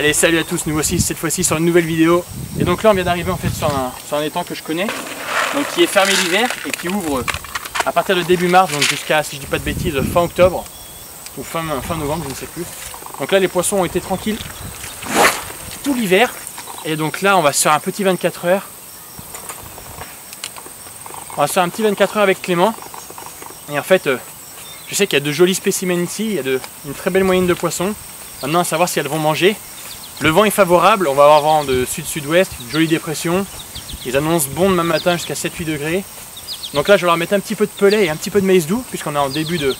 Allez, salut à tous, nous voici cette fois-ci sur une nouvelle vidéo. Et donc là, on vient d'arriver en fait sur un, sur un étang que je connais, donc qui est fermé l'hiver et qui ouvre à partir de début mars, donc jusqu'à, si je dis pas de bêtises, fin octobre ou fin, fin novembre, je ne sais plus. Donc là, les poissons ont été tranquilles tout l'hiver. Et donc là, on va se faire un petit 24 heures. On va se faire un petit 24 heures avec Clément. Et en fait, euh, je sais qu'il y a de jolis spécimens ici, il y a de, une très belle moyenne de poissons. Maintenant, à savoir si elles vont manger. Le vent est favorable, on va avoir vent de sud-sud-ouest, une jolie dépression. Ils annoncent bon demain matin jusqu'à 7-8 degrés. Donc là, je vais leur mettre un petit peu de pellet et un petit peu de maïs doux, puisqu'on est en début de,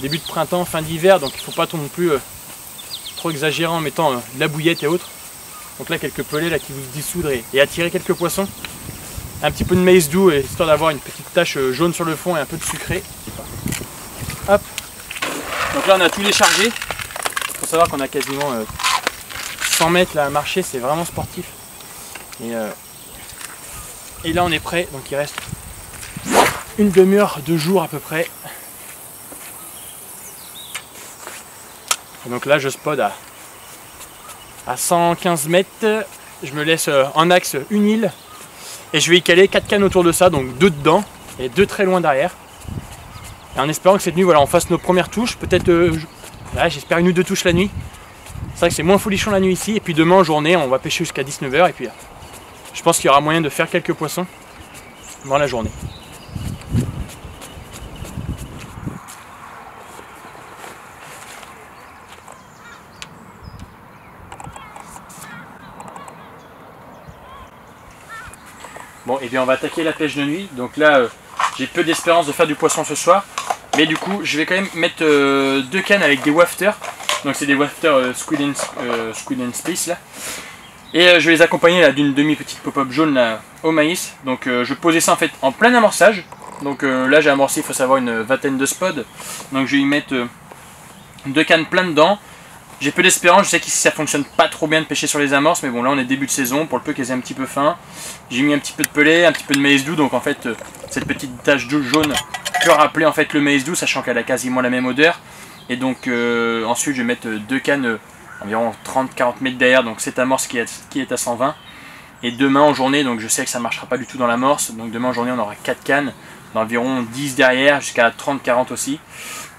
début de printemps, fin d'hiver, donc il ne faut pas non plus euh, trop exagérer en mettant euh, de la bouillette et autres. Donc là, quelques pelets là, qui vous dissoudre et, attirer quelques poissons. Un petit peu de maïs doux, histoire d'avoir une petite tache euh, jaune sur le fond et un peu de sucré. Hop. Donc là, on a tout déchargé. Il faut savoir qu'on a quasiment 100 mètres là à marcher, c'est vraiment sportif. Et, euh, et là on est prêt, donc il reste une demi-heure, deux jours à peu près. Donc là je spot à, à 115 mètres, je me laisse euh, en axe une île et je vais y caler quatre cannes autour de ça, donc deux dedans et deux très loin derrière. Et en espérant que cette nuit voilà, on fasse nos premières touches, peut-être euh, j'espère une ou deux touches la nuit. C'est vrai que c'est moins folichon la nuit ici. Et puis demain en journée, on va pêcher jusqu'à 19h. Et puis je pense qu'il y aura moyen de faire quelques poissons dans la journée. Bon, et bien on va attaquer la pêche de nuit. Donc là, euh, j'ai peu d'espérance de faire du poisson ce soir. Mais du coup, je vais quand même mettre euh, deux cannes avec des wafters. Donc c'est des wafters euh, Squid, and, euh, Squid and Space là. Et euh, je vais les accompagner d'une demi-petite pop-up jaune là, au maïs. Donc je posais ça en fait en plein amorçage. Donc là j'ai amorcé, il faut savoir, une vingtaine de spots. Donc je vais y mettre deux cannes plein dedans. J'ai peu d'espérance, je sais qu'ici ça fonctionne pas trop bien de pêcher sur les amorces, mais bon là on est début de saison, pour le peu qu'elles aient un petit peu faim. J'ai mis un petit peu de pelé, un petit peu de maïs doux, donc en fait cette petite tache jaune peut rappeler en fait le maïs doux, sachant qu'elle a quasiment la même odeur. Et donc euh, ensuite je vais mettre deux cannes euh, environ 30-40 mètres derrière, donc cette amorce qui est, à 120. Et demain en journée, donc je sais que ça ne marchera pas du tout dans l'amorce, donc demain en journée on aura 4 cannes, d'environ 10 derrière, jusqu'à 30-40 aussi.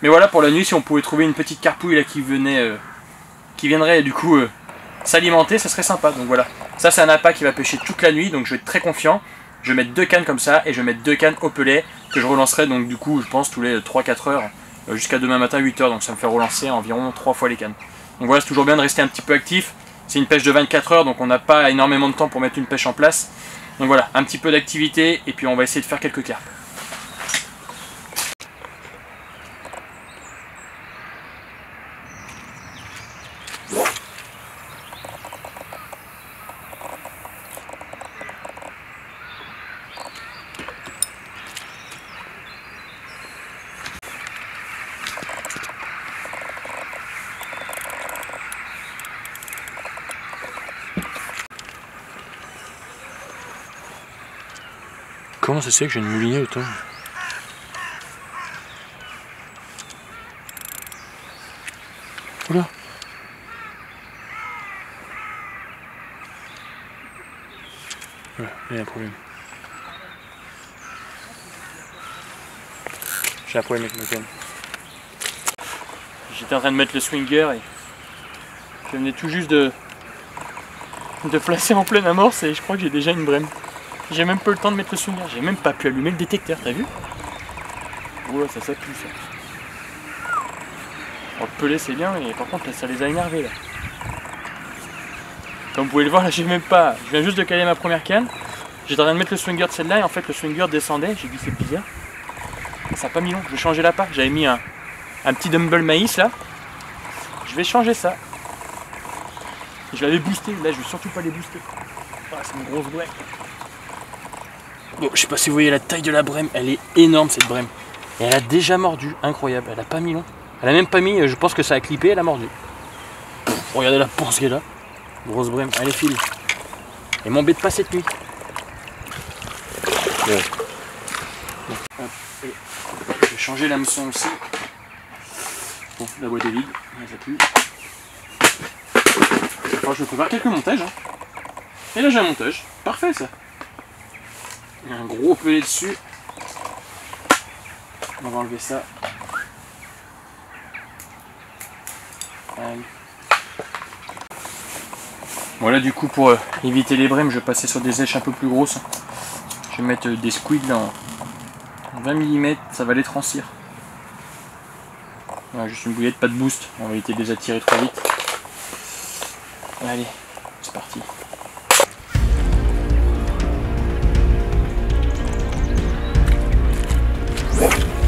Mais voilà pour la nuit, si on pouvait trouver une petite carpouille là qui venait, euh, qui viendrait du coup s'alimenter, ça serait sympa. Donc voilà, ça c'est un appât qui va pêcher toute la nuit, donc je vais être très confiant. Je vais mettre deux cannes comme ça et je vais mettre deux cannes au pelet que je relancerai donc du coup je pense tous les 3-4 heures jusqu'à demain matin 8h, donc ça me fait relancer environ 3 fois les cannes. Donc voilà, c'est toujours bien de rester un petit peu actif. C'est une pêche de 24 heures, donc on n'a pas énormément de temps pour mettre une pêche en place. Donc voilà, un petit peu d'activité, et puis on va essayer de faire quelques carpes. Comment ça se fait que j'ai une moulinée autant Oula Voilà, il y a un problème. J'ai un problème avec ma canne. J'étais en train de mettre le swinger et je venais tout juste de, de placer en pleine amorce et je crois que j'ai déjà une brème. J'ai même pas le temps de mettre le swinger, j'ai même pas pu allumer le détecteur, t'as vu Ouais, ça, ça pue ça. le pelé c'est bien, mais par contre ça les a énervés là. Comme vous pouvez le voir, là j'ai même pas. Je viens juste de caler ma première canne. J'étais en train de mettre le swinger de celle-là et en fait le swinger descendait. J'ai dit c'est bizarre. Ça n'a pas mis long. Je vais changer la part. J'avais mis un, un petit dumble maïs là. Je vais changer ça. Je l'avais boosté. Là je vais surtout pas les booster. Ah, c'est une grosse blague. Bon, je sais pas si vous voyez la taille de la brème, elle est énorme cette brème. Et elle a déjà mordu, incroyable, elle a pas mis long. Elle a même pas mis, je pense que ça a clippé, elle a mordu. regardez la ponce qu'elle a. Grosse brème, allez file. Et m'embête pas cette nuit. je vais changer l'hameçon aussi. Bon, la boîte est vide, ça pue. Enfin, je me prépare quelques montages. hein. Et là j'ai un montage. Parfait ça. Il y a un gros pelé dessus. On va enlever ça. Voilà du coup pour euh, éviter les brèmes, je vais passer sur des èches un peu plus grosses. Je vais mettre euh, des squids en 20 mm, ça va les transir. Voilà, juste une bouillette, pas de boost, on va éviter de les attirer trop vite. Allez, c'est parti. What?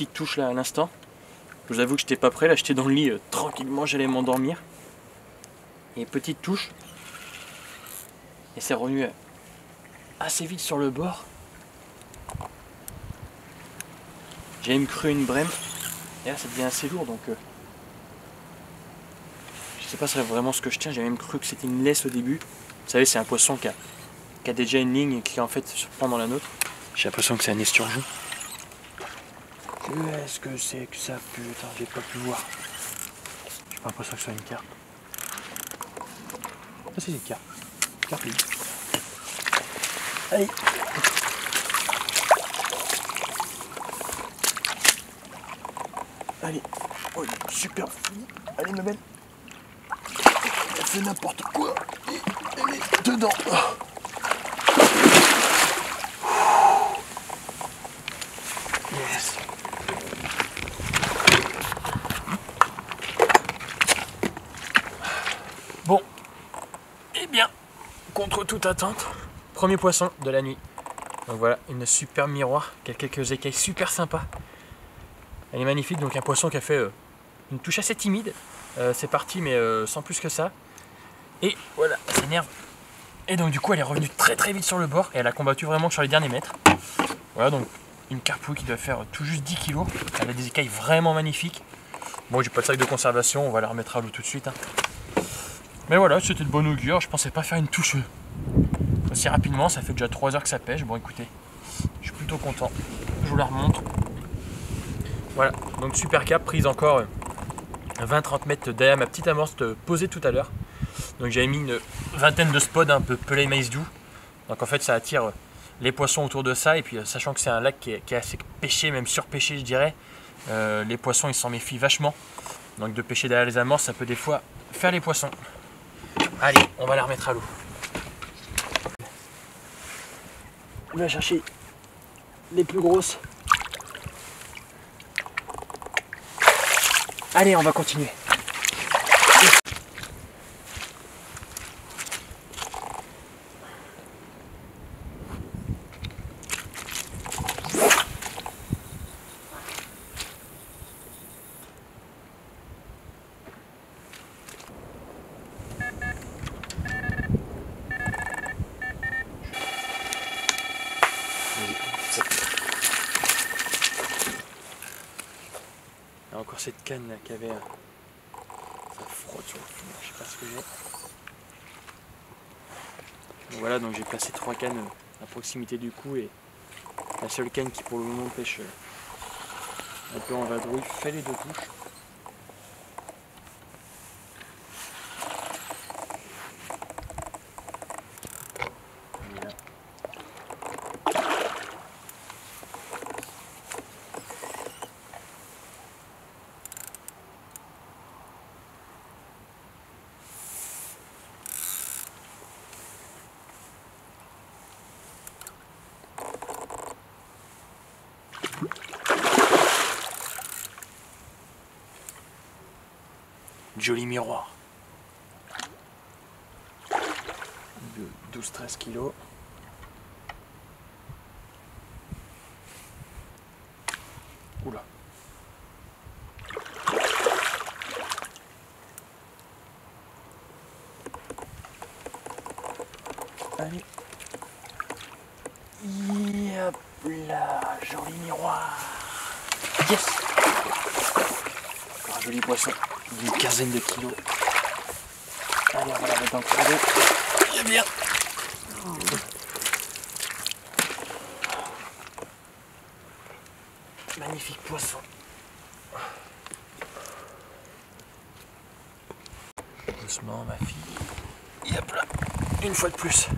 Petite touche là à l'instant. Je vous avoue que j'étais pas prêt, là j'étais dans le lit euh, tranquillement, j'allais m'endormir. Et petite touche, et c'est revenu assez vite sur le bord. J'ai même cru une brème. Et là ça devient assez lourd donc. euh, je sais pas vraiment ce que je tiens, j'ai même cru que c'était une laisse au début. Vous savez, c'est un poisson qui a, qui a déjà une ligne et qui en fait se prend dans la nôtre. J'ai l'impression que c'est un esturgeon. Qu'est-ce que c'est que ça putain, j'ai pas pu voir. J'ai pas l'impression que ce soit une carte. Ah c'est une carte. Carte libre. Allez. Allez. Oh, super fou. Allez, ma belle. Elle fait n'importe quoi. Elle est dedans. Oh. Yes. Bon. Eh bien, contre attente, premier poisson de la nuit. Donc voilà, une super miroir qui a quelques écailles super sympas. Elle est magnifique, donc un poisson qui a fait euh, une touche assez timide. Euh, c'est parti, mais euh, sans plus que ça. Et voilà, elle s'énerve. Et donc du coup, elle est revenue très très vite sur le bord et elle a combattu vraiment sur les derniers mètres. Voilà, donc une carpouille qui doit faire tout juste 10 kg. Elle a des écailles vraiment magnifiques. Bon, j'ai pas de sac de conservation, on va la remettre à l'eau tout de suite. hein. Mais voilà, c'était de bon augure. Je pensais pas faire une touche rapidement. Ça fait déjà 3 heures que ça pêche. Bon, écoutez, je suis plutôt content. Je vous la remontre. Voilà, donc super cap, prise encore euh, 20-30 mètres derrière ma petite amorce euh, posée tout à l'heure. Donc j'avais mis une vingtaine de spots un peu pelé maïs doux. Donc en fait, ça attire euh, les poissons autour de ça. Et puis, euh, sachant que c'est un lac qui est, assez pêché, même surpêché, je dirais, euh, les poissons ils s'en méfient vachement. Donc de pêcher derrière les amorces, ça peut des fois faire les poissons. Allez, on va la remettre à l'eau. On va chercher les plus grosses. Allez, on va continuer. Il y a encore cette canne là qui avait. un- Ça frotte sur le fond, je sais pas ce que j'ai. Donc voilà, donc j'ai placé trois cannes euh, à proximité du cou et la seule canne qui pour le moment pêche euh, un peu en vadrouille fait les deux touches. Voilà. Joli miroir. De 12-13 kilos. Oula. Allez. Yep là, joli miroir. Yes Encore un joli poisson d'une quinzaine de kilos. Allez, on va la mettre dans le credo. Bien, bien. Magnifique poisson. Doucement, ma fille. Yep là, une fois de plus.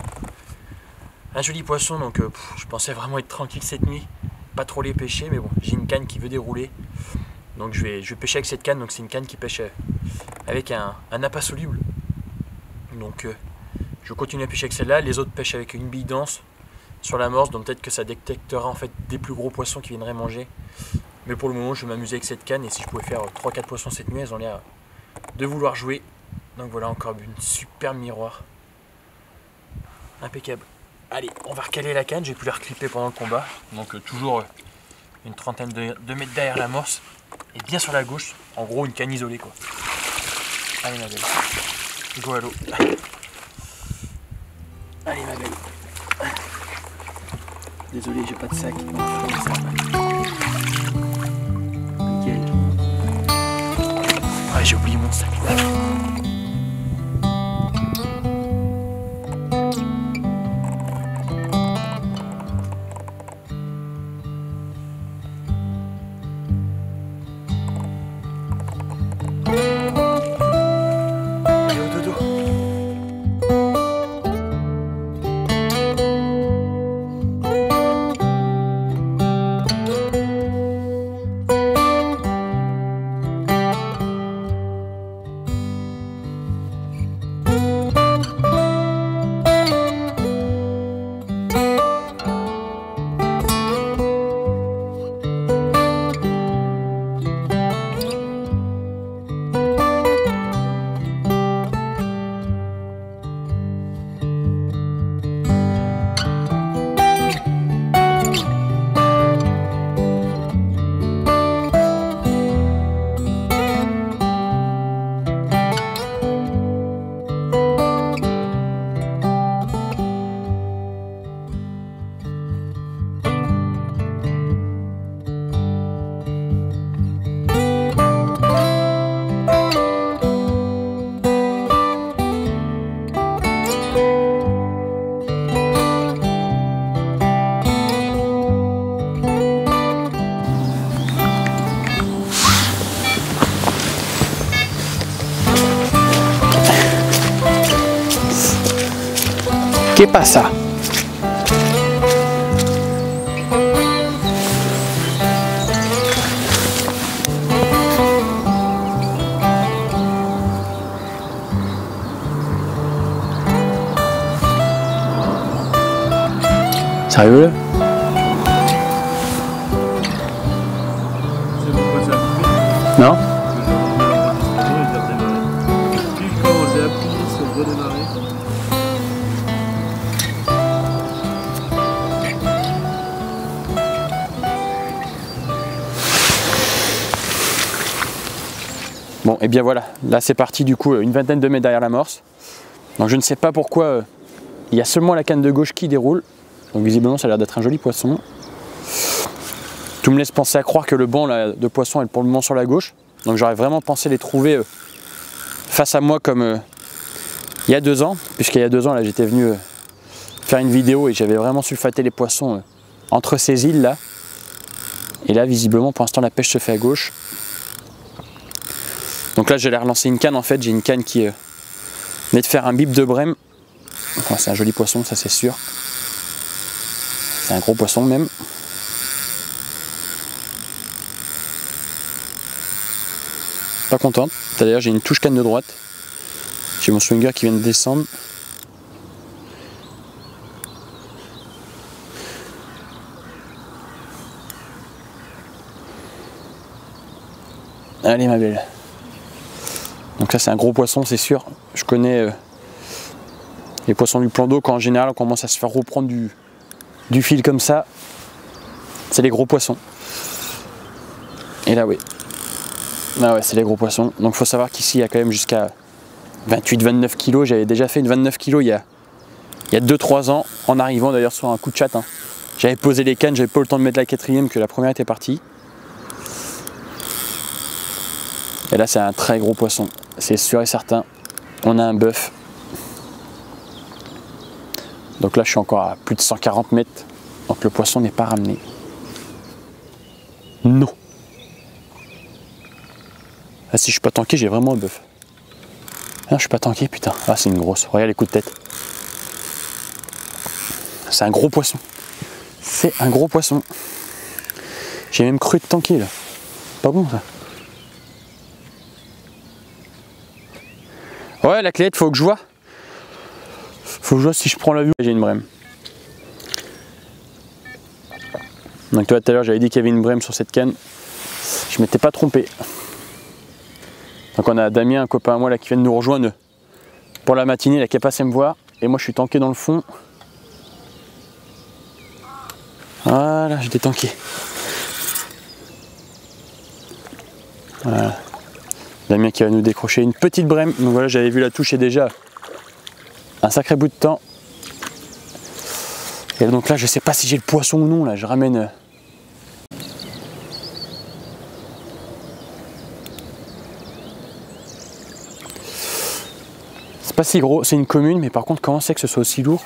Un joli poisson, donc euh, pff, je pensais vraiment être tranquille cette nuit. Pas trop les pêcher, mais bon, j'ai une canne qui veut dérouler. Donc je vais, je vais pêcher avec cette canne, donc c'est une canne qui pêche euh, avec un, appât soluble. Donc euh, je continue à pêcher avec celle-là. Les autres pêchent avec une bille dense sur la morse, donc peut-être que ça détectera en fait des plus gros poissons qui viendraient manger. Mais pour le moment, je vais m'amuser avec cette canne et si je pouvais faire 3-4 poissons cette nuit, elles ont l'air de vouloir jouer. Donc voilà encore une super miroir. Impeccable. Allez, on va recaler la canne, j'ai pu la reclipper pendant le combat. Donc euh, toujours euh, une trentaine de, de mètres derrière la morse. Et bien sur la gauche, en gros une canne isolée quoi. Allez ma belle. Go à l'eau. Allez ma belle. Désolé, j'ai pas de sac. Nickel. Ouais, j'ai oublié mon sac. ¿Qué pasa? 자율 Bon, et bien voilà, là c'est parti du coup, une vingtaine de mètres derrière l'amorce. Donc je ne sais pas pourquoi euh, il y a seulement la canne de gauche qui déroule. Donc visiblement ça a l'air d'être un joli poisson. Tout me laisse penser à croire que le banc de poisson est pour le moment sur la gauche. Donc j'aurais vraiment pensé les trouver euh, face à moi comme euh, il y a deux ans. Puisqu'il y a deux ans là j'étais venu euh, faire une vidéo et j'avais vraiment sulfaté les poissons euh, entre ces îles là. Et là visiblement pour l'instant la pêche se fait à gauche. Donc là, j'allais relancer une canne. En fait, j'ai une canne qui euh, venait de faire un bip de brème. C'est un joli poisson, ça c'est sûr. C'est un gros poisson même. Pas contente. D'ailleurs, j'ai une touche canne de droite. J'ai mon swinger qui vient de descendre. Allez ma belle. C'est un gros poisson, c'est sûr. Je connais euh, les poissons du plan d'eau quand en général on commence à se faire reprendre du, fil comme ça. C'est les gros poissons. Et là oui. Ah ouais, c'est les gros poissons. Donc faut savoir qu'ici il y a quand même jusqu'à 28-29 kg. J'avais déjà fait une 29 kg il y a, il y a 2-3 ans, en arrivant d'ailleurs sur un coup de chat. hein. J'avais posé les cannes, j'avais pas le temps de mettre la quatrième que la première était partie. Et là c'est un très gros poisson, c'est sûr et certain. On a un bœuf. Donc là je suis encore à plus de 140 mètres. Donc le poisson n'est pas ramené. Non. Ah si je suis pas tanké, j'ai vraiment un bœuf. Ah, je suis pas tanké, putain. Ah c'est une grosse. Regarde les coups de tête. C'est un gros poisson. C'est un gros poisson. J'ai même cru de tanker là. Pas bon ça. Ouais, la clé, faut que je vois. Faut que je vois si je prends la vue. J'ai une brème. Donc toi tout à l'heure j'avais dit qu'il y avait une brème sur cette canne. Je m'étais pas trompé. Donc on a Damien, un copain à moi là qui vient de nous rejoindre pour la matinée, là, qui est passé me voir. Et moi je suis tanké dans le fond. Voilà, j'ai tanké. Voilà. Damien qui va nous décrocher une petite brème. Donc voilà, j'avais vu la toucher déjà un sacré bout de temps. Et donc là, je sais pas si j'ai le poisson ou non. Là, je ramène. euh, C'est pas si gros, c'est une commune, mais par contre, comment c'est que ce soit aussi lourd?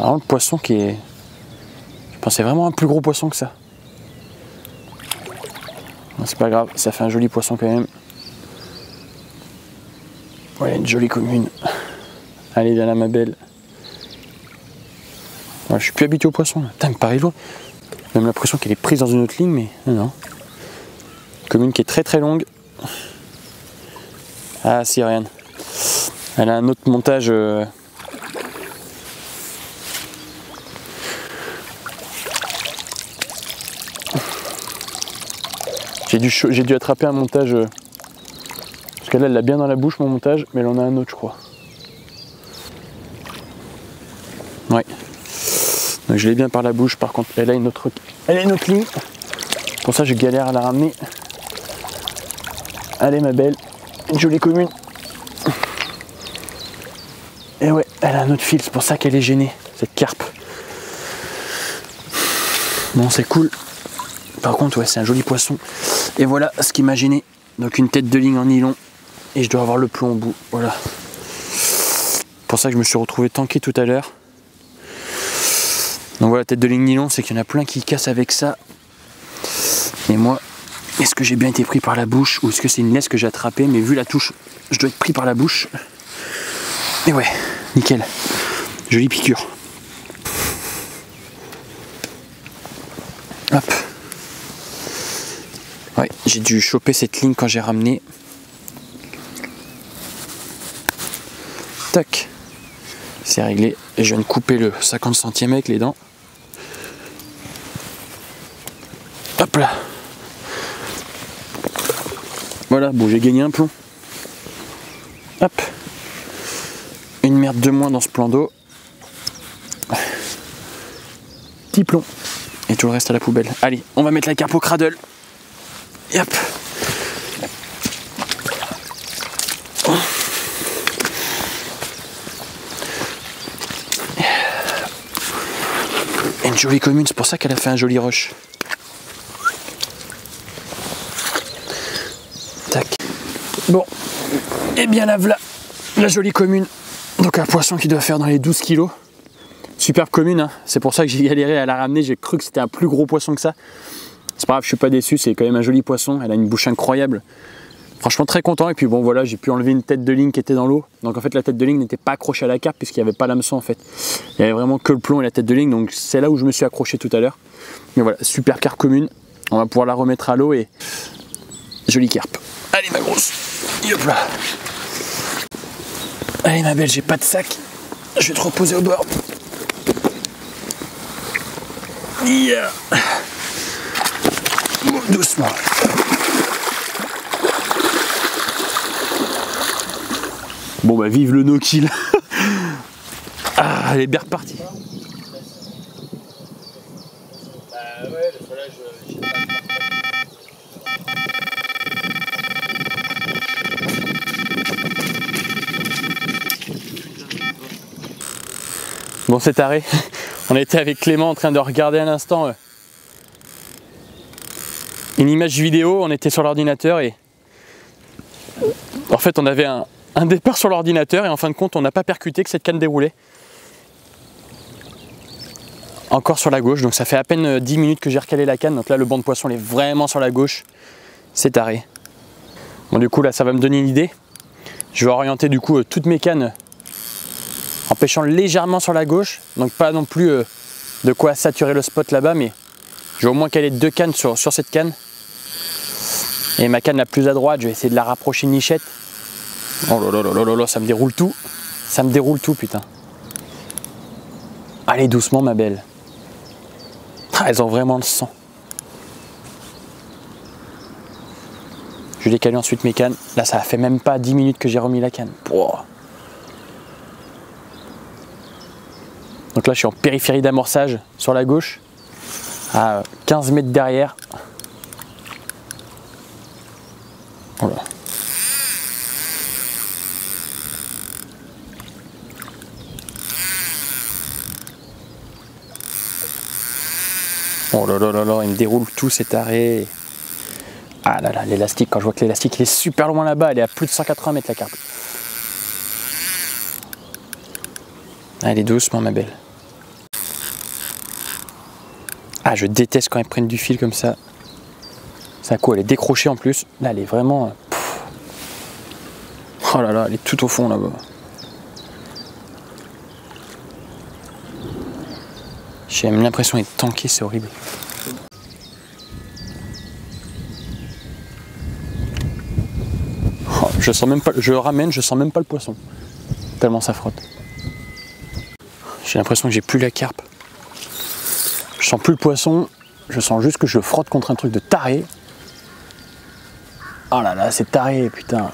Alors, le poisson qui est. Je pensais vraiment un plus gros poisson que ça. C'est pas grave, ça fait un joli poisson quand même. Ouais, une jolie commune. Allez, viens là, ma belle. Je suis plus habitué au poisson. Putain, me paraît lourd. Même l'impression qu'elle est prise dans une autre ligne, mais non. Commune qui est très très longue. Ah, si, regarde. Elle a un autre montage. euh, j'ai dû attraper un montage. euh, Parce que là, elle l'a bien dans la bouche, mon montage, mais elle en a un autre, je crois. Ouais. Donc je l'ai bien par la bouche, par contre, elle a une autre, elle a une autre ligne. Pour ça, je galère à la ramener. Allez, ma belle, une jolie commune. Et ouais, elle a un autre fil, c'est pour ça qu'elle est gênée, cette carpe. Bon, c'est cool. Par contre, ouais, c'est un joli poisson. Et voilà ce qui m'a gêné. Donc une tête de ligne en nylon. Et je dois avoir le plomb au bout. Voilà. Pour ça que je me suis retrouvé tanké tout à l'heure. Donc voilà, tête de ligne nylon, c'est qu'il y en a plein qui cassent avec ça. Et moi, est-ce que j'ai bien été pris par la bouche ou est-ce que c'est une laisse que j'ai attrapée? Mais vu la touche, je dois être pris par la bouche. Et ouais, nickel. Jolie piqûre. Hop. J'ai dû choper cette ligne quand j'ai ramené. Tac. C'est réglé. Je viens de couper le 50 centièmes avec les dents. Hop là. Voilà, bon j'ai gagné un plomb. Hop. Une merde de moins dans ce plan d'eau. Petit plomb. Et tout le reste à la poubelle. Allez, on va mettre la carpe au cradle. Et Une jolie commune, c'est pour ça qu'elle a fait un joli rush. Tac. Bon. Et bien la voilà, la jolie commune. Donc un poisson qui doit faire dans les 12 kilos. Superbe commune, hein. c'est pour ça que j'ai galéré à la ramener. J'ai cru que c'était un plus gros poisson que ça. C'est pas grave, je suis pas déçu, c'est quand même un joli poisson. Elle a une bouche incroyable. Franchement très content. Et puis bon voilà, j'ai pu enlever une tête de ligne qui était dans l'eau. Donc en fait la tête de ligne n'était pas accrochée à la carpe puisqu'il n'y avait pas l'hameçon en fait. Il y avait vraiment que le plomb et la tête de ligne. Donc c'est là où je me suis accroché tout à l'heure. Mais voilà, super carpe commune. On va pouvoir la remettre à l'eau et jolie carpe. Allez ma grosse. Hop là. Allez ma belle, j'ai pas de sac. Je vais te reposer au bord. Yeah. Doucement. Bon bah vive le no-kill. ah, elle est bien repartie. Bon c'est taré. On était avec Clément en train de regarder à l'instant euh, une image vidéo, on était sur l'ordinateur et en fait on avait un, départ sur l'ordinateur et en fin de compte on n'a pas percuté que cette canne déroulait. Encore sur la gauche, donc ça fait à peine euh, 10 minutes que j'ai recalé la canne, donc là le banc de poisson est vraiment sur la gauche, c'est taré. Bon du coup là ça va me donner une idée. Je vais orienter du coup euh, toutes mes cannes en pêchant légèrement sur la gauche, donc pas non plus euh, de quoi saturer le spot là-bas, mais je vais au moins caler deux cannes sur cette canne. Et ma canne la plus à droite, je vais essayer de la rapprocher nichette. Oh là là là là là ça me déroule tout. Ça me déroule tout, putain. Allez doucement, ma belle. Ah, elles ont vraiment le sang. Je vais décaler ensuite mes cannes. Là, ça fait même pas 10 minutes que j'ai remis la canne. Donc là, je suis en périphérie d'amorçage sur la gauche, à 15 mètres derrière. Oh là là là là, il me déroule tout cet arrêt. Ah là là, l'élastique, quand je vois que l'élastique il est super loin là-bas, elle est à plus de 180 mètres la carpe. Allez doucement ma belle. Ah je déteste quand ils prennent du fil comme ça. Ça quoi Elle est décrochée en plus. Là elle est vraiment. pff. Oh là là, elle est tout au fond là-bas. J'ai même l'impression d'être tanké, c'est horrible. Oh, je sens même pas. Je le ramène, je sens même pas le poisson. Tellement ça frotte. J'ai l'impression que j'ai plus la carpe. Je sens plus le poisson, je sens juste que je frotte contre un truc de taré. Oh là là, c'est taré, putain.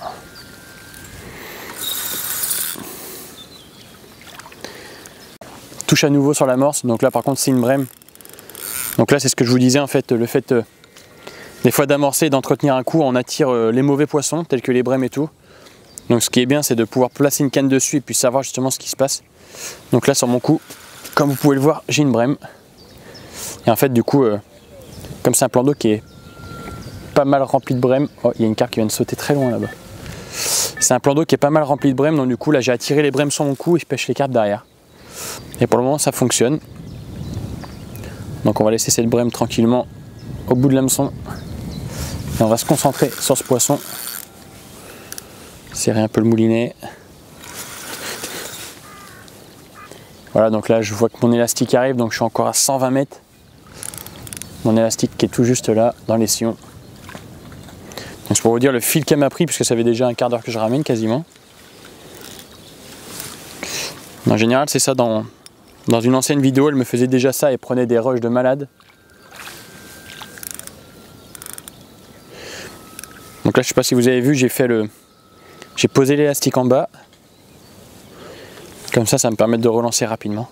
Touche à nouveau sur l'amorce, donc là par contre c'est une brème. Donc là c'est ce que je vous disais en fait, le fait euh, des fois d'amorcer et d'entretenir un coup, on attire euh, les mauvais poissons tels que les brèmes et tout. Donc ce qui est bien c'est de pouvoir placer une canne dessus et puis savoir justement ce qui se passe. Donc là sur mon coup, comme vous pouvez le voir, j'ai une brème. Et en fait du coup, euh, comme c'est un plan d'eau qui est pas mal rempli de brème, oh il y a une carpe qui vient de sauter très loin là-bas. C'est un plan d'eau qui est pas mal rempli de brème, donc du coup là j'ai attiré les brèmes sur mon cou et je pêche les carpes derrière. Et pour le moment ça fonctionne. Donc on va laisser cette brème tranquillement au bout de l'hameçon. Et on va se concentrer sur ce poisson. Serrer un peu le moulinet. Voilà, donc là je vois que mon élastique arrive, donc je suis encore à 120 mètres. Mon élastique qui est tout juste là, dans les sillons. Donc c'est pour vous dire le fil qu'elle m'a pris, puisque ça fait déjà un quart d'heure que je ramène quasiment. En général, c'est ça dans, une ancienne vidéo, elle me faisait déjà ça et prenait des rushs de malade. Donc là, je sais pas si vous avez vu, j'ai fait le, j'ai posé l'élastique en bas. Comme ça, ça me permet de relancer rapidement.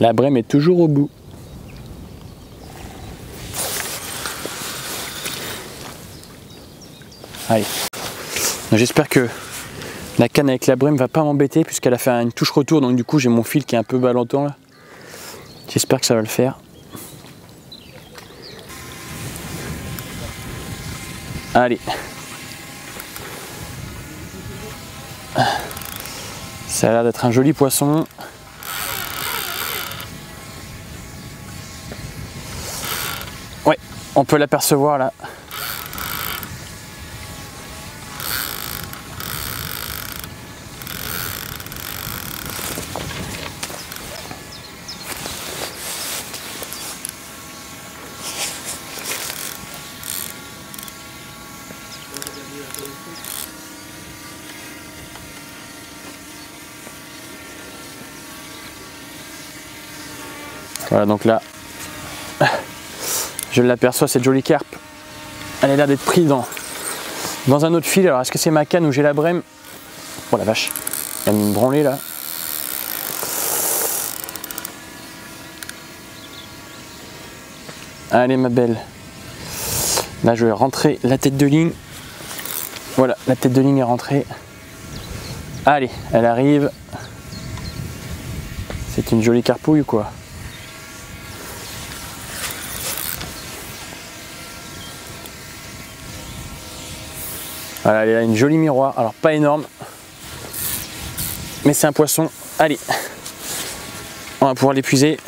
La brème est toujours au bout. Allez. J'espère que la canne avec la brème va pas m'embêter puisqu'elle a fait une touche retour donc du coup j'ai mon fil qui est un peu ballottant là. J'espère que ça va le faire. Allez. Ça a l'air d'être un joli poisson. Ouais, on peut l'apercevoir là. Voilà, donc là, Je l'aperçois, cette jolie carpe. Elle a l'air d'être prise dans, un autre fil. Alors est-ce que c'est ma canne ou j'ai la brème? Oh la vache, a une branlée là. Allez ma belle. Là je vais rentrer la tête de ligne. Voilà, la tête de ligne est rentrée. Allez, elle arrive. C'est une jolie carpouille quoi? Voilà, elle a une jolie miroir. Alors pas énorme, mais c'est un poisson. Allez, on va pouvoir l'épuiser.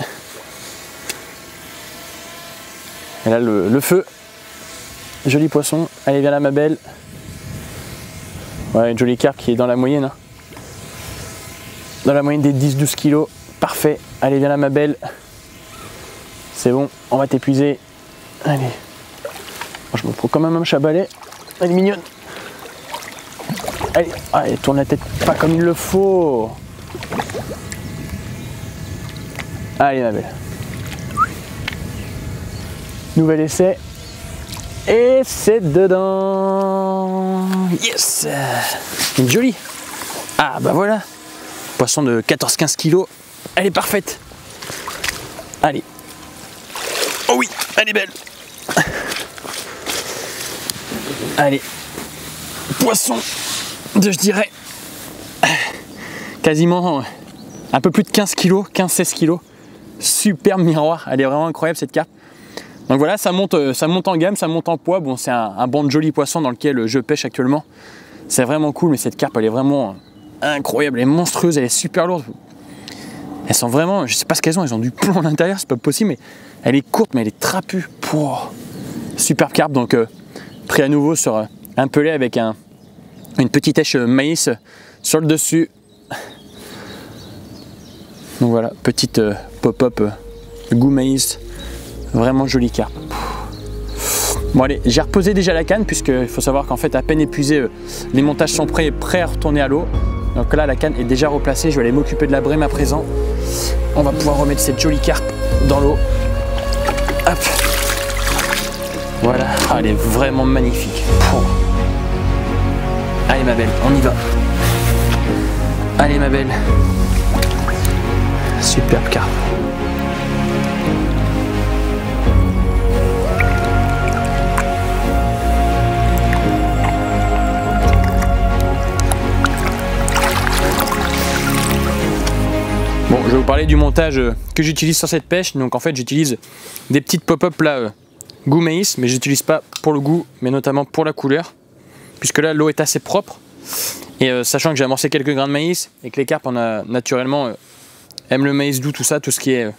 Elle a le, le feu. Joli poisson. Allez, viens là, ma belle. Ouais, une jolie carpe qui est dans la moyenne. hein. Dans la moyenne des 10-12 kilos. Parfait. Allez, viens là, ma belle. C'est bon, on va t'épuiser. Allez. Je me prends quand même un chabalet. Elle est mignonne. Allez, allez, tourne la tête pas comme il le faut. Allez, ma belle. Nouvel essai. Et c'est dedans. Yes Une jolie. Ah bah voilà. Poisson de 14-15 kilos. Elle est parfaite. Allez. Oh oui, elle est belle. Allez. Poisson de, je dirais, quasiment un peu plus de 15 kilos, 15-16 kilos. Superbe miroir. Elle est vraiment incroyable cette carpe. Donc voilà, ça monte, euh, ça monte en gamme, ça monte en poids. Bon, c'est un, banc de jolis poissons dans lequel je pêche actuellement. C'est vraiment cool, mais cette carpe, elle est vraiment incroyable. Elle est monstrueuse, elle est super lourde. Elles sont vraiment, je sais pas ce qu'elles ont, elles ont du plomb à l'intérieur, c'est pas possible, mais elle est courte, mais elle est trapue. Pouah. Superbe carpe, donc euh, pris à nouveau sur euh, un pellet avec un, une petite éche maïs sur le dessus. Donc voilà, petite euh, pop-up euh, goût maïs. Vraiment jolie carpe. Bon allez, j'ai reposé déjà la canne puisqu'il faut savoir qu'en fait à peine épuisé, euh, les montages sont prêts prêts à retourner à l'eau. Donc là la canne est déjà replacée, je vais aller m'occuper de la brème à présent. On va pouvoir remettre cette jolie carpe dans l'eau. Hop. Voilà, Ah, elle est vraiment magnifique. Allez ma belle, on y va. Allez ma belle. Superbe carpe. Bon, je vais vous parler du montage euh, que j'utilise sur cette pêche. Donc en fait, j'utilise des petites pop-up là, euh, goût maïs, mais j'utilise pas pour le goût, mais notamment pour la couleur, puisque là l'eau est assez propre. Et euh, sachant que j'ai amorcé quelques grains de maïs et que les carpes, on a naturellement euh, aiment le maïs doux, tout ça, tout ce qui est euh,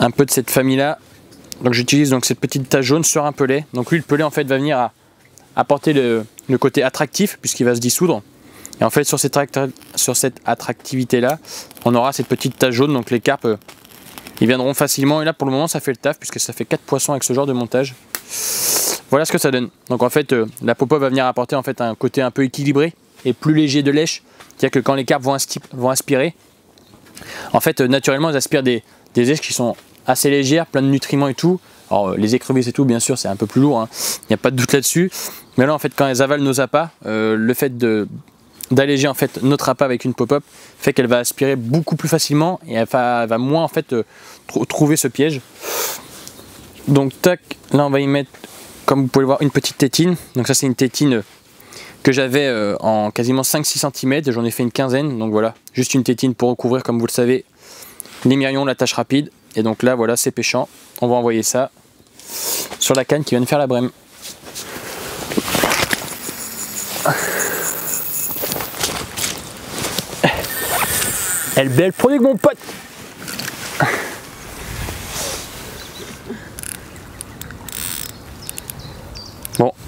un peu de cette famille-là. Donc j'utilise donc cette petite tache jaune sur un pelet. Donc lui, le pelet en fait va venir à apporter le, côté attractif puisqu'il va se dissoudre. Et en fait, sur cette, sur cette attractivité-là, on aura cette petite tache jaune. Donc les carpes, euh, ils viendront facilement. Et là, pour le moment, ça fait le taf puisque ça fait 4 poissons avec ce genre de montage. Voilà ce que ça donne. Donc en fait, euh, la popo va venir apporter en fait un côté un peu équilibré et plus léger de lèche. C'est-à-dire que quand les carpes vont, aspirer, en fait, euh, naturellement, elles aspirent des, des ailes qui sont assez légères, plein de nutriments et tout. Alors, euh, les écrevisses et tout, bien sûr, c'est un peu plus lourd, hein. il n'y a pas de doute là-dessus. Mais là, en fait, quand elles avalent nos appâts, le fait d'alléger en fait notre appât avec une pop-up fait qu'elle va aspirer beaucoup plus facilement et elle va, moins en fait tr- trouver ce piège. Donc tac, là on va y mettre, comme vous pouvez le voir, une petite tétine. Donc ça c'est une tétine que j'avais euh, en quasiment 5-6 cm, j'en ai fait une quinzaine, donc voilà, juste une tétine pour recouvrir comme vous le savez les mirions, la tâche rapide. Et donc là voilà c'est pêchant, on va envoyer ça sur la canne qui vient de faire la brème. Elle belle produit mon pote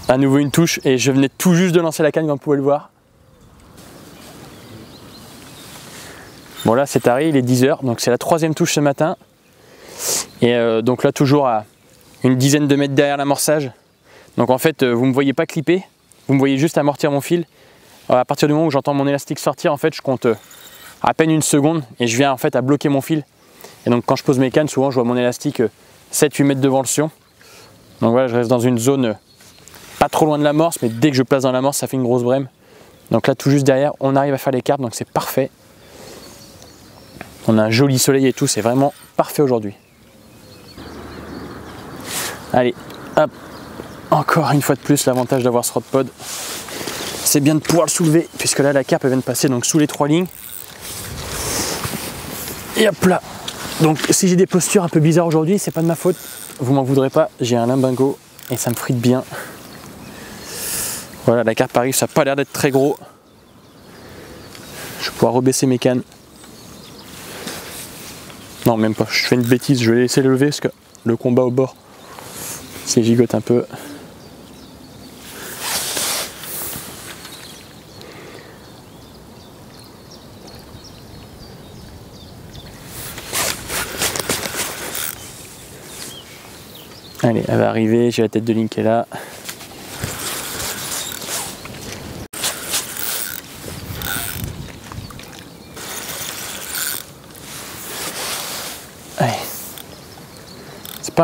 à nouveau une touche et je venais tout juste de lancer la canne comme vous pouvez le voir. Bon là c'est taré, il est 10h, donc c'est la troisième touche ce matin. Et euh, donc là toujours à une dizaine de mètres derrière l'amorçage. Donc en fait euh, vous ne me voyez pas clipper, vous me voyez juste amortir mon fil. Euh, à partir du moment où j'entends mon élastique sortir, en fait je compte à peine une seconde et je viens en fait à bloquer mon fil. Et donc quand je pose mes cannes, souvent je vois mon élastique euh, 7-8 mètres devant le sion. Donc voilà, je reste dans une zone trop loin de l'amorce, mais dès que je place dans l'amorce, ça fait une grosse brème. Donc là, tout juste derrière, on arrive à faire les carpes, donc c'est parfait. On a un joli soleil et tout, c'est vraiment parfait aujourd'hui. Allez, hop, encore une fois de plus, l'avantage d'avoir ce rod pod, c'est bien de pouvoir le soulever, puisque là, la carpe elle vient de passer donc sous les trois lignes. Et hop là Donc si j'ai des postures un peu bizarres aujourd'hui, c'est pas de ma faute, vous m'en voudrez pas, j'ai un limbago et ça me frite bien. Voilà, la carpe arrive, ça n'a pas l'air d'être très gros. Je vais pouvoir rebaisser mes cannes. Non, même pas, je fais une bêtise, je vais laisser le lever parce que le combat au bord, c'est gigote un peu. Allez, elle va arriver, j'ai la tête de Link qui est là.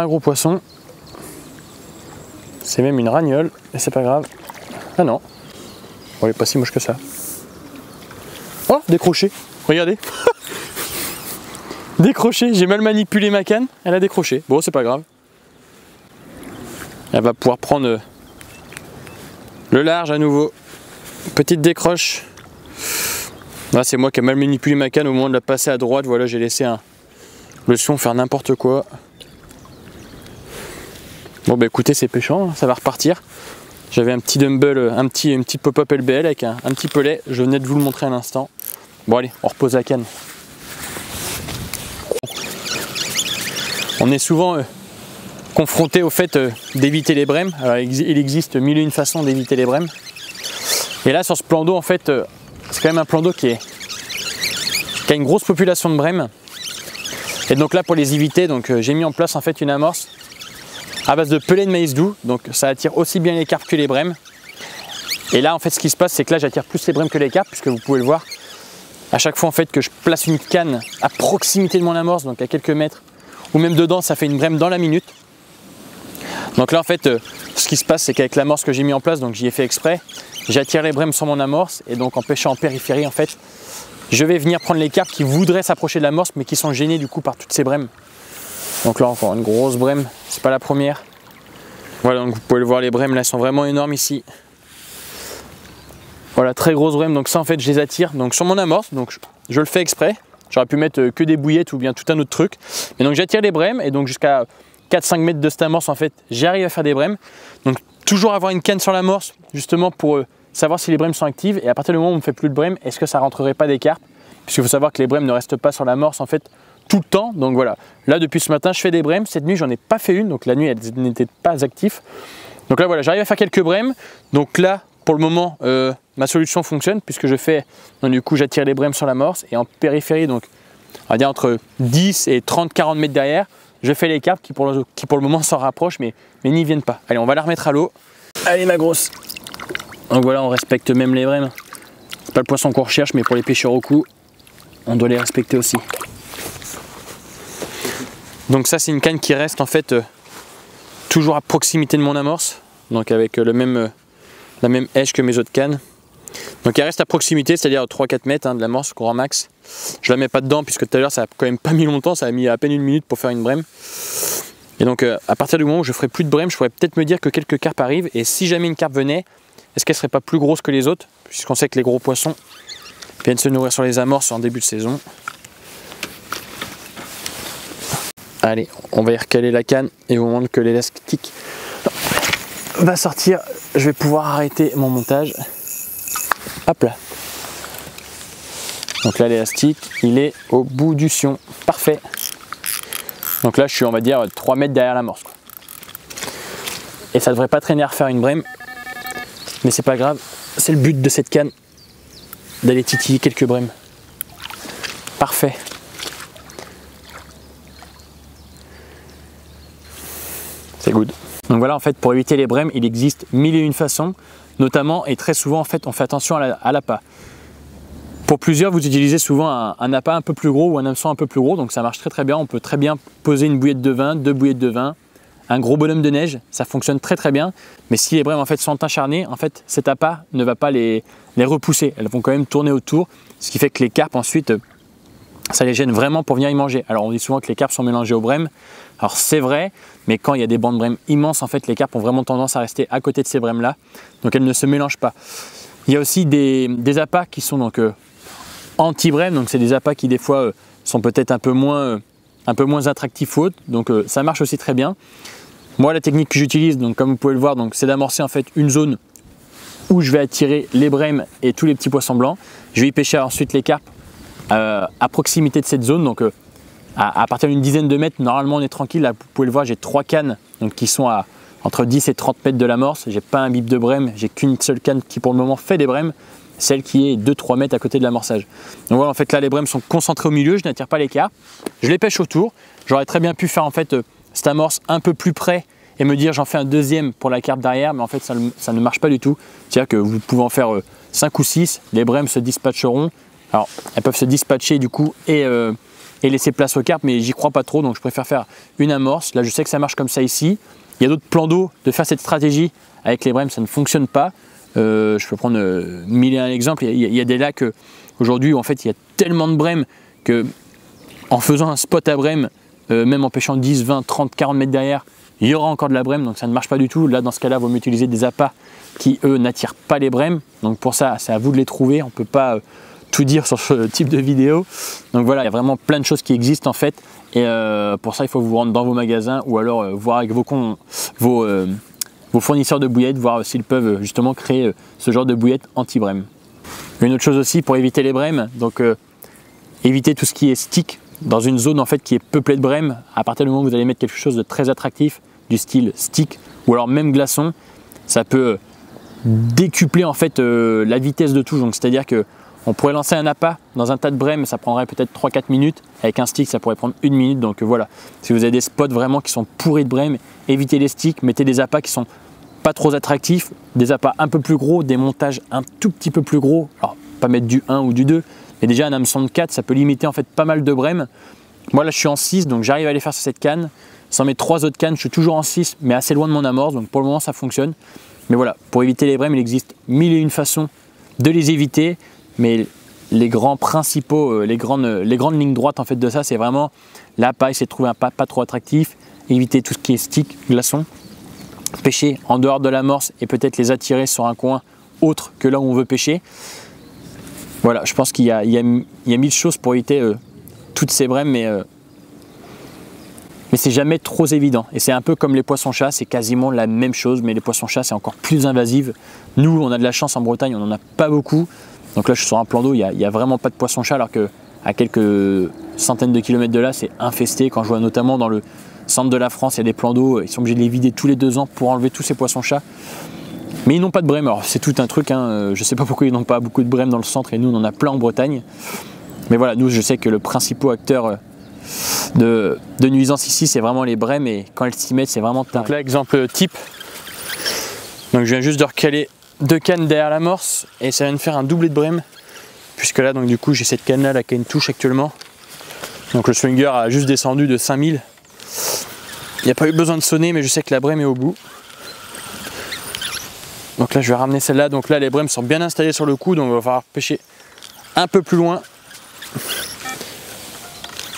Un gros poisson. C'est même une ragnole, mais c'est pas grave. Ah non. Bon, est pas si moche que ça. Oh, décroché. Regardez. décroché. J'ai mal manipulé ma canne. Elle a décroché. Bon, c'est pas grave. Elle va pouvoir prendre euh, le large à nouveau. Petite décroche. Là, c'est moi qui ai mal manipulé ma canne au moment de la passer à droite. Voilà, j'ai laissé un, le son faire n'importe quoi. Bon, bah écoutez, c'est pêchant, hein, ça va repartir. J'avais un petit dumble, euh, un petit, un petit pop-up LBL avec un, petit pelet. Je venais de vous le montrer à l'instant. Bon, allez, on repose la canne. On est souvent. Euh, confronté au fait euh, d'éviter les brèmes. Alors, il existe mille et une façons d'éviter les brèmes. Et là, sur ce plan d'eau, en fait, c'est quand même un plan d'eau qui, qui a une grosse population de brèmes. Et donc là, pour les éviter, j'ai mis en place en fait une amorce à base de pelé de maïs doux. Donc ça attire aussi bien les carpes que les brèmes. Et là, en fait, ce qui se passe, c'est que là, j'attire plus les brèmes que les carpes, puisque vous pouvez le voir. À chaque fois, en fait, que je place une canne à proximité de mon amorce, donc à quelques mètres, ou même dedans, ça fait une brème dans la minute. Donc là en fait, euh, ce qui se passe c'est qu'avec l'amorce que j'ai mis en place, donc j'y ai fait exprès, j'attire les brèmes sur mon amorce et donc en pêchant en périphérie en fait, je vais venir prendre les carpes qui voudraient s'approcher de l'amorce mais qui sont gênés du coup par toutes ces brèmes. Donc là encore une grosse brème, c'est pas la première. Voilà donc vous pouvez le voir les brèmes là sont vraiment énormes ici. Voilà très grosse brème donc ça en fait je les attire donc sur mon amorce donc je le fais exprès. J'aurais pu mettre euh, que des bouillettes ou bien tout un autre truc. Mais donc j'attire les brèmes et donc jusqu'à 4-5 mètres de cette amorce en fait, j'arrive à faire des brèmes. Donc toujours avoir une canne sur l'amorce justement pour euh, savoir si les brèmes sont actives et à partir du moment où on ne fait plus de brèmes, est-ce que ça rentrerait pas des carpes Puisqu'il faut savoir que les brèmes ne restent pas sur l'amorce en fait tout le temps. Donc voilà, là depuis ce matin je fais des brèmes, cette nuit j'en ai pas fait une, donc la nuit elle n'était pas active. Donc là voilà, j'arrive à faire quelques brèmes. Donc là pour le moment euh, ma solution fonctionne puisque je fais, donc, du coup j'attire les brèmes sur l'amorce et en périphérie donc on va dire entre 10 et 30-40 mètres derrière, je fais les carpes qui pour le, qui pour le moment s'en rapprochent, mais, mais n'y viennent pas. Allez, on va la remettre à l'eau. Allez, ma grosse. Donc voilà, on respecte même les brèmes. C'est pas le poisson qu'on recherche, mais pour les pêcheurs au cou, on doit les respecter aussi. Donc ça, c'est une canne qui reste en fait euh, toujours à proximité de mon amorce, donc avec euh, le même, euh, la même èche que mes autres cannes. Donc elle reste à proximité, c'est-à-dire 3-4 mètres hein, de l'amorce, grand max. Je la mets pas dedans puisque tout à l'heure ça a quand même pas mis longtemps, ça a mis à peine une minute pour faire une brème. Et donc à partir du moment où je ferai plus de brème, je pourrais peut-être me dire que quelques carpes arrivent et si jamais une carpe venait, est-ce qu'elle serait pas plus grosse que les autres? Puisqu'on sait que les gros poissons viennent se nourrir sur les amorces en début de saison. Allez, on va y recaler la canne et au moment que l'élastique va sortir, je vais pouvoir arrêter mon montage. Hop là. Donc là, l'élastique, il est au bout du sion. Parfait. Donc là, je suis, on va dire, 3 mètres derrière la morse. Et ça devrait pas traîner à refaire une brème. Mais c'est pas grave. C'est le but de cette canne. D'aller titiller quelques brèmes. Parfait. C'est good. Donc voilà, en fait, pour éviter les brèmes, il existe mille et une façons, notamment et très souvent, en fait, on fait attention à la, à la Pour plusieurs, vous utilisez souvent un, un appât un peu plus gros ou un hameçon un peu plus gros, donc ça marche très très bien. On peut très bien poser une bouillette de vin, deux bouillettes de vin, un gros bonhomme de neige, ça fonctionne très très bien. Mais si les brèmes en fait sont acharnées, en fait cet appât ne va pas les, les repousser. Elles vont quand même tourner autour, ce qui fait que les carpes ensuite, ça les gêne vraiment pour venir y manger. Alors on dit souvent que les carpes sont mélangées aux brèmes. Alors c'est vrai, mais quand il y a des bancs de brèmes immenses, en fait les carpes ont vraiment tendance à rester à côté de ces brèmes là. Donc elles ne se mélangent pas. Il y a aussi des, appâts qui sont donc euh, anti-brèmes, donc c'est des appâts qui des fois euh, sont peut-être un peu moins euh, un peu moins attractifs ou autres. Donc ça marche aussi très bien. Moi la technique que j'utilise, donc comme vous pouvez le voir, donc c'est d'amorcer en fait une zone où je vais attirer les brèmes et tous les petits poissons blancs. Je vais y pêcher ensuite les carpes à proximité de cette zone. Donc à, partir d'une dizaine de mètres, normalement on est tranquille. Là, vous pouvez le voir, j'ai trois cannes donc, qui sont à entre 10 et 30 mètres de l'amorce. J'ai pas un bip de brème, j'ai qu'une seule canne qui pour le moment fait des brèmes, celle qui est 2-3 mètres à côté de l'amorçage. Donc voilà, en fait là les brèmes sont concentrées au milieu, je n'attire pas carpes, je les pêche autour. J'aurais très bien pu faire en fait euh, cette amorce un peu plus près et me dire j'en fais un deuxième pour la carpe derrière, mais en fait ça, ne- marche pas du tout. C'est-à-dire que vous pouvez en faire 5 ou 6, les brèmes se dispatcheront. Alors elles peuvent se dispatcher du coup et, euh, et laisser place aux carpes, mais j'y crois pas trop, donc je préfère faire une amorce. Là je sais que ça marche comme ça ici. Il y a d'autres plans d'eau de faire cette stratégie avec les brèmes, ça ne fonctionne pas. Euh, je peux prendre euh, mille et un exemples. Il y, a- des lacs euh, aujourd'hui où en fait il y a tellement de brèmes que en faisant un spot à brème, même en pêchant 10, 20, 30, 40 mètres derrière, il y aura encore de la brème, donc ça ne marche pas du tout. Là, dans ce cas-là, il vaut mieux utiliser des appâts qui, eux, n'attirent pas les brèmes. Donc pour ça, c'est à vous de les trouver. On peut pas tout dire sur ce type de vidéo. Donc voilà, il y a vraiment plein de choses qui existent en fait. Et euh, pour ça, il faut vous rendre dans vos magasins ou alors euh, voir avec vos, con- vos, euh, vos fournisseurs de bouillettes, voir s'ils peuvent justement créer ce genre de bouillettes anti-brème. Une autre chose aussi pour éviter les brèmes, donc éviter tout ce qui est stick dans une zone en fait qui est peuplée de brèmes. À partir du moment où vous allez mettre quelque chose de très attractif, du style stick ou alors même glaçon, ça peut décupler en fait la vitesse de touche. Donc c'est-à-dire que on pourrait lancer un appât dans un tas de brèmes, ça prendrait peut-être 3-4 minutes. Avec un stick, ça pourrait prendre une minute. Donc euh, voilà, si vous avez des spots vraiment qui sont pourris de brèmes, évitez les sticks, mettez des appâts qui sont pas trop attractifs, des appâts un peu plus gros, des montages un tout petit peu plus gros. Alors pas mettre du 1 ou du 2, mais déjà un hameçon de 4, ça peut limiter en fait pas mal de brèmes. Moi là je suis en 6, donc j'arrive à les faire sur cette canne. Sans mes trois autres cannes, je suis toujours en 6, mais assez loin de mon amorce, donc pour le moment ça fonctionne. Mais voilà, pour éviter les brèmes, il existe mille et une façons de les éviter, mais les grands principaux, euh, les grandes, les grandes lignes droites en fait de ça, c'est vraiment la paille, c'est trouver un pas pas trop attractif, éviter tout ce qui est stick, glaçon, pêcher en dehors de l'amorce et peut-être les attirer sur un coin autre que là où on veut pêcher. Voilà, je pense qu'il y y a, mille choses pour éviter euh, toutes ces brèmes, mais, euh, mais c'est jamais trop évident. Et c'est un peu comme les poissons-chats, c'est quasiment la même chose, mais les poissons-chats, c'est encore plus invasif. Nous, on a de la chance en Bretagne, on n'en a pas beaucoup. Donc là, je suis sur un plan d'eau, il n'y a, vraiment pas de poissons-chats, alors que à quelques centaines de kilomètres de là, c'est infesté. Quand je vois notamment dans le centre de la France, il y a des plans d'eau, ils sont obligés de les vider tous les deux ans pour enlever tous ces poissons-chats. Mais ils n'ont pas de brème, alors c'est tout un truc, hein. euh, je sais pas pourquoi ils n'ont pas beaucoup de brème dans le centre et nous on en a plein en Bretagne. Mais voilà, nous je sais que le principal acteur euh, de, nuisance ici c'est vraiment les brèmes et quand elles s'y mettent c'est vraiment taré. Donc là exemple type, donc je viens juste de recaler deux cannes derrière l'amorce et ça vient de faire un doublé de brème puisque là donc du coup j'ai cette canne là, là qui touche actuellement. Donc le swinger a juste descendu de 5000. Il n'y a pas eu besoin de sonner mais je sais que la brème est au bout. Donc là je vais ramener celle-là. Donc là les brèmes sont bien installées sur le coup, donc il va falloir pêcher un peu plus loin.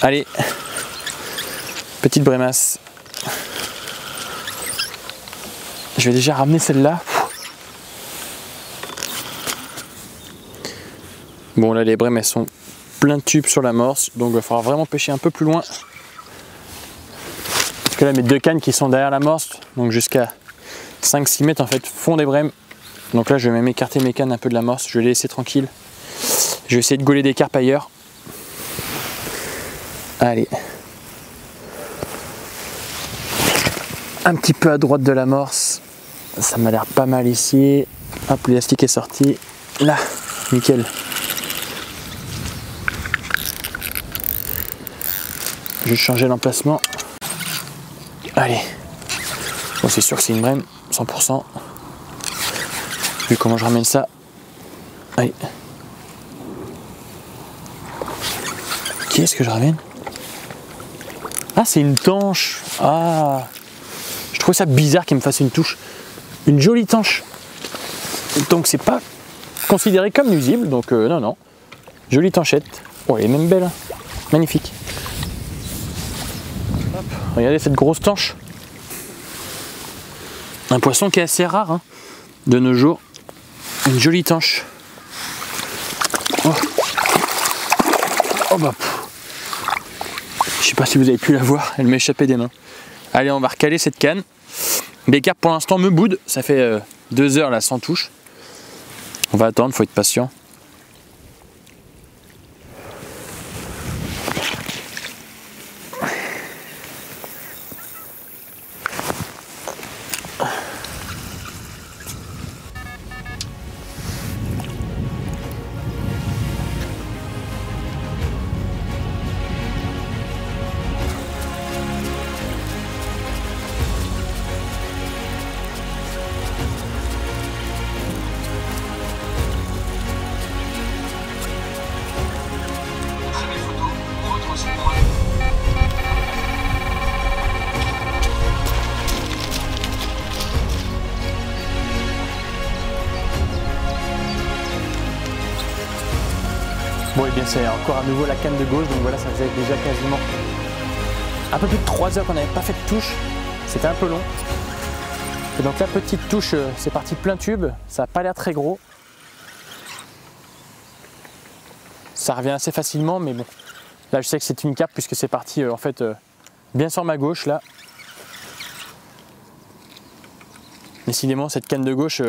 Allez, petite brémasse. Je vais déjà ramener celle-là. Bon là les brèmes elles sont plein de tubes sur l'amorce, donc il va falloir vraiment pêcher un peu plus loin. Parce que là mes deux cannes qui sont derrière l'amorce, donc jusqu'à 5-6 mètres en fait font des brèmes. Donc là je vais même écarter mes cannes un peu de l'amorce, je vais les laisser tranquilles. Je vais essayer de gauler des carpes ailleurs. Allez. Un petit peu à droite de l'amorce. Ça m'a l'air pas mal ici. Hop, l'élastique est sorti. Là, nickel. Je vais changer l'emplacement. Allez. Bon, c'est sûr que c'est une brème, 100%. Vu comment je ramène ça. Allez. Qu'est-ce que je ramène? Ah, c'est une tanche. Ah, je trouve ça bizarre qu'il me fasse une touche. Une jolie tanche. Donc c'est pas considéré comme nuisible, donc euh, non, non. Jolie tanchette. Oh, elle est même belle. hein. Magnifique. Regardez cette grosse tanche. Un poisson qui est assez rare hein, de nos jours. Une jolie tanche. Oh, oh bah. Je sais pas si vous avez pu la voir, elle m'a échappé des mains. Allez, on va recaler cette canne. Carpes pour l'instant me boudent, ça fait euh, deux heures là sans touche. On va attendre, faut être patient. Encore à nouveau la canne de gauche, donc voilà, ça faisait déjà quasiment un peu plus de 3 heures qu'on n'avait pas fait de touche. C'était un peu long. Et donc la petite touche, euh, c'est parti plein tube, ça n'a pas l'air très gros. Ça revient assez facilement, mais bon. Là, je sais que c'est une cape puisque c'est parti euh, en fait euh, bien sur ma gauche là. Décidément, cette canne de gauche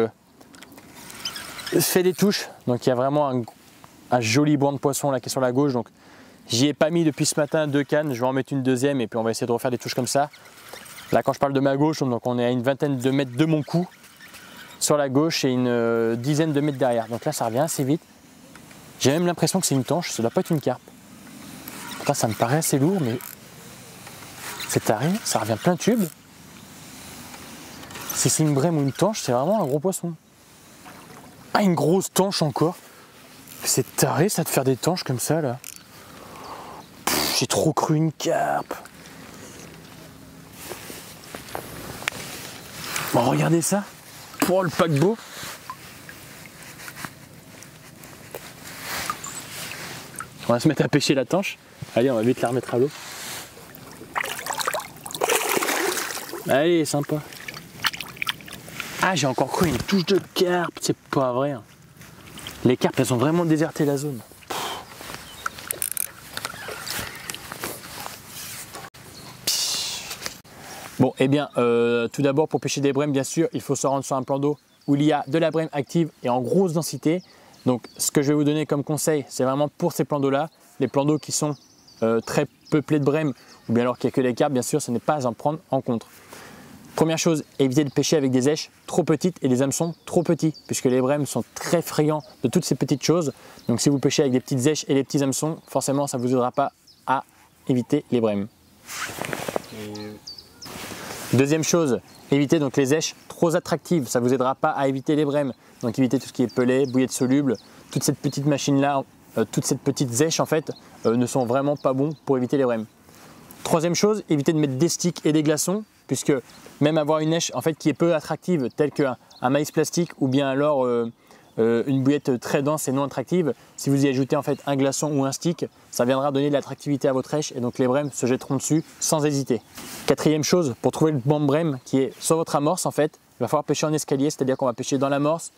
fait des touches, donc il y a vraiment un, un joli banc de poisson là qui est sur la gauche. Donc j'y ai pas mis depuis ce matin deux cannes, je vais en mettre une deuxième et puis on va essayer de refaire des touches comme ça. Là quand je parle de ma gauche, donc on est à une vingtaine de mètres de mon cou sur la gauche et une euh, dizaine de mètres derrière. Donc là ça revient assez vite. J'ai même l'impression que c'est une tanche, ça doit pas être une carpe. Ça me paraît assez lourd mais c'est taré, ça revient plein tube. Si c'est une brème ou une tanche, c'est vraiment un gros poisson. Ah une grosse tanche encore. C'est taré ça de faire des tanches comme ça là. J'ai trop cru une carpe. Bon regardez ça. Pour le paquebot. On va se mettre à pêcher la tanche. Allez, on va vite la remettre à l'eau. Allez, sympa. Ah, j'ai encore cru une touche de carpe, c'est pas vrai. hein. Les carpes, elles ont vraiment déserté la zone. Bon, eh bien, euh, tout d'abord, pour pêcher des brèmes, bien sûr, il faut se rendre sur un plan d'eau où il y a de la brème active et en grosse densité. Donc, ce que je vais vous donner comme conseil, c'est vraiment pour ces plans d'eau-là, les plans d'eau qui sont euh, très peuplés de brèmes, ou bien alors qu'il n'y a que des carpes, bien sûr, ce n'est pas à en prendre en compte. Première chose, évitez de pêcher avec des éches trop petites et des hameçons trop petits, puisque les brèmes sont très friands de toutes ces petites choses. Donc si vous pêchez avec des petites éches et des petits hameçons, forcément ça ne vous aidera pas à éviter les brèmes. Deuxième chose, évitez donc les éches trop attractives, ça ne vous aidera pas à éviter les brèmes. Donc évitez tout ce qui est pelé, bouillette soluble, toute cette petite machine là, euh, toutes ces petites éches en fait euh, ne sont vraiment pas bons pour éviter les brèmes. Troisième chose, évitez de mettre des sticks et des glaçons, puisque même avoir une neige en fait qui est peu attractive, telle qu'un un maïs plastique ou bien alors euh, euh, une bouillette très dense et non attractive, si vous y ajoutez en fait un glaçon ou un stick, ça viendra donner de l'attractivité à votre èche et donc les brèmes se jetteront dessus sans hésiter. Quatrième chose, pour trouver le bon brème qui est sur votre amorce en fait, il va falloir pêcher en escalier, c'est-à-dire qu'on va pêcher dans l'amorce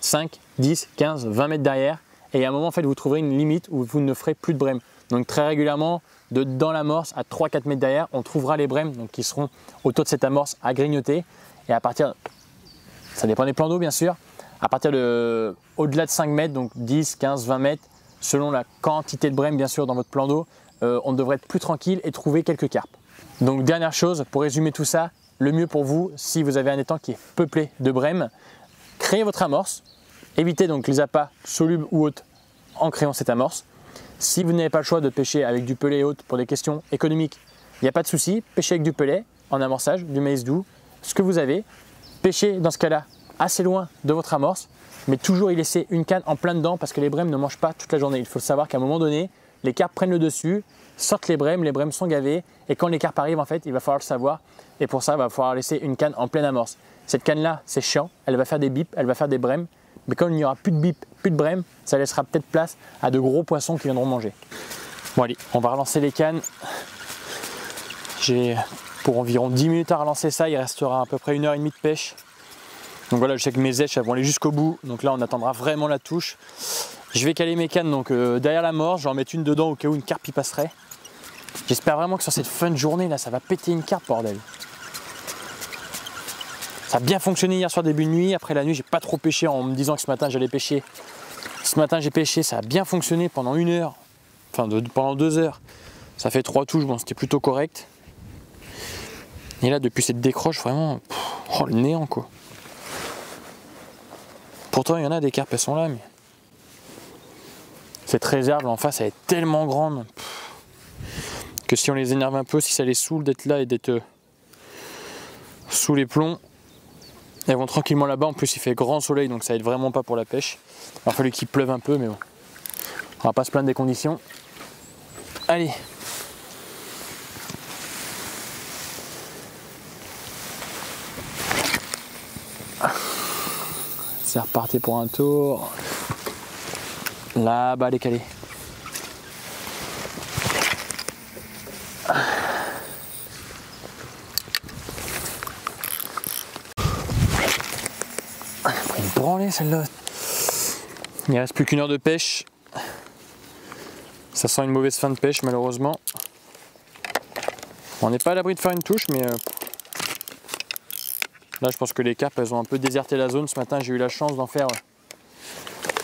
5, 10, 15, 20 mètres derrière et à un moment en fait vous trouverez une limite où vous ne ferez plus de brème. Donc très régulièrement, de dans l'amorce à 3-4 mètres derrière, on trouvera les brèmes donc qui seront autour de cette amorce à grignoter. Et à partir, ça dépend des plans d'eau bien sûr, à partir de au-delà de 5 mètres, donc 10, 15, 20 mètres, selon la quantité de brèmes bien sûr dans votre plan d'eau, euh, on devrait être plus tranquille et trouver quelques carpes. Donc dernière chose, pour résumer tout ça, le mieux pour vous, si vous avez un étang qui est peuplé de brèmes, créez votre amorce, évitez donc les appâts solubles ou hautes en créant cette amorce. Si vous n'avez pas le choix de pêcher avec du pelé et autres pour des questions économiques, il n'y a pas de souci, pêchez avec du pelé en amorçage, du maïs doux, ce que vous avez. Pêchez dans ce cas-là assez loin de votre amorce, mais toujours y laisser une canne en plein dedans parce que les brèmes ne mangent pas toute la journée. Il faut savoir qu'à un moment donné, les carpes prennent le dessus, sortent les brèmes, les brèmes sont gavées, et quand les carpes arrivent, en fait, il va falloir le savoir, et pour ça, il va falloir laisser une canne en pleine amorce. Cette canne-là, c'est chiant, elle va faire des bips, elle va faire des brèmes, mais quand il n'y aura plus de bips, plus de brèmes, ça laissera peut-être place à de gros poissons qui viendront manger. Bon allez, on va relancer les cannes. J'ai pour environ 10 minutes à relancer ça, il restera à peu près une heure et demie de pêche. Donc voilà, je sais que mes éches elles vont aller jusqu'au bout, donc là on attendra vraiment la touche. Je vais caler mes cannes donc euh, derrière la mort, je vais en mettre une dedans au cas où une carpe y passerait. J'espère vraiment que sur cette fin de journée là, ça va péter une carpe bordel. Ça a bien fonctionné hier soir début de nuit, après la nuit j'ai pas trop pêché en me disant que ce matin j'allais pêcher. Ce matin j'ai pêché, ça a bien fonctionné pendant une heure, enfin de- pendant deux heures. Ça fait trois touches, bon c'était plutôt correct. Et là depuis cette décroche vraiment, oh le néant quoi. Pourtant il y en a des carpes, elles sont là mais cette réserve en face elle est tellement grande que si on les énerve un peu, si ça les saoule d'être là et d'être euh, sous les plombs, elles vont tranquillement là-bas. En plus il fait grand soleil donc ça aide vraiment pas pour la pêche. Il a fallu qu'il pleuve un peu mais bon. On va pas se plaindre des conditions. Allez. C'est reparti pour un tour. Là-bas, elle est calée. Elle a pris une celle-là. Il reste plus qu'une heure de pêche. Ça sent une mauvaise fin de pêche malheureusement. On n'est pas à l'abri de faire une touche mais euh, là je pense que les carpes elles ont un peu déserté la zone. Ce matin j'ai eu la chance d'en faire euh,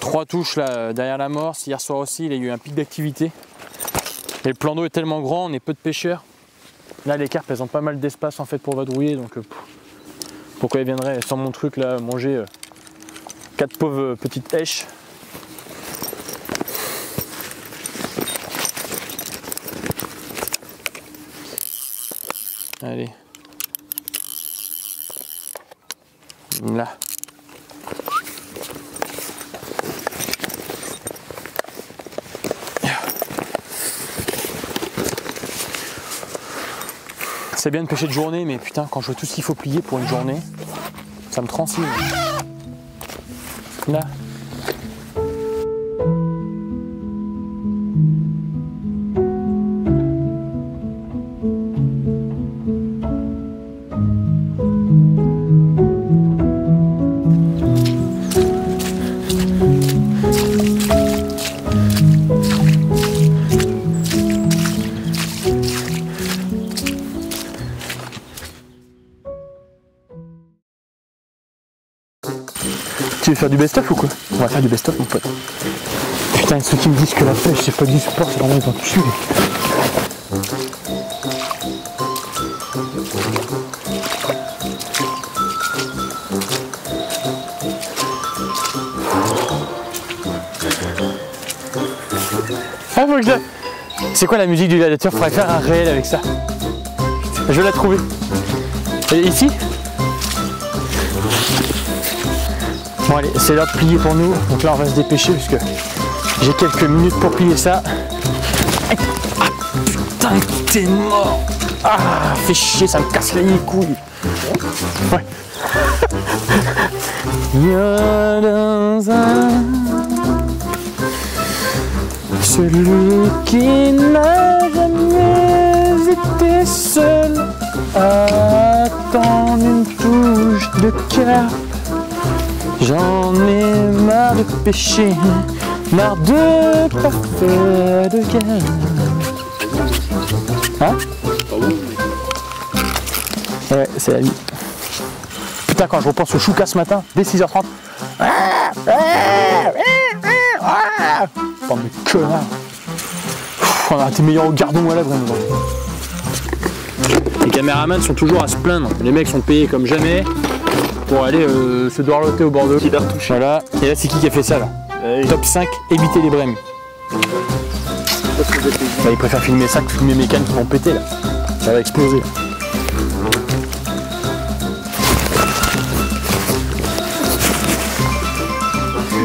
trois touches là derrière la morse. Hier soir aussi il y a eu un pic d'activité. Et le plan d'eau est tellement grand, on est peu de pêcheurs. Là les carpes elles ont pas mal d'espace en fait pour vadrouiller donc euh, pourquoi elles viendraient sans mon truc là manger quatre pauvres petites hèches Allez. Là. C'est bien de pêcher de journée, mais putain, quand je vois tout ce qu'il faut plier pour une journée, ça me transcende. Là. Du best-of, mon pote. Putain, ceux qui me disent que la pêche c'est pas du sport, c'est vraiment ils vont tuer. Ah, C'est quoi la musique du gladiateur? Faudrait faire un réel avec ça. Je vais la trouver. Et ici? Bon allez, c'est l'heure de plier pour nous. Donc là on va se dépêcher puisque j'ai quelques minutes pour plier ça. Ah, putain t'es mort Ah fais chier, ça me casse les couilles. Ouais. Viens dans un celui qui n'a jamais été seul à attendre une touche de cœur. J'en ai marre de pêcher, marre de pas faire de guerre. Hein? Ouais, c'est la vie. Putain, quand je repense au chouka ce matin, dès 6h30. Bande de connards. On a été meilleur au gardon à la vraiment. Les caméramans sont toujours à se plaindre. Les mecs sont payés comme jamais pour aller euh, se doirloter au bord de l'eau. Voilà, et là c'est qui qui a fait ça là. Euh, Top 5, éviter les brèmes. Bah, il préfère filmer ça que filmer mes cannes qui vont péter là. Ça va exploser.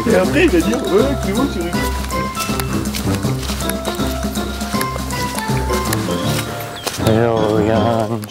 Et après il va dire, ouais, Clément, tu rigoles. Alors, regarde,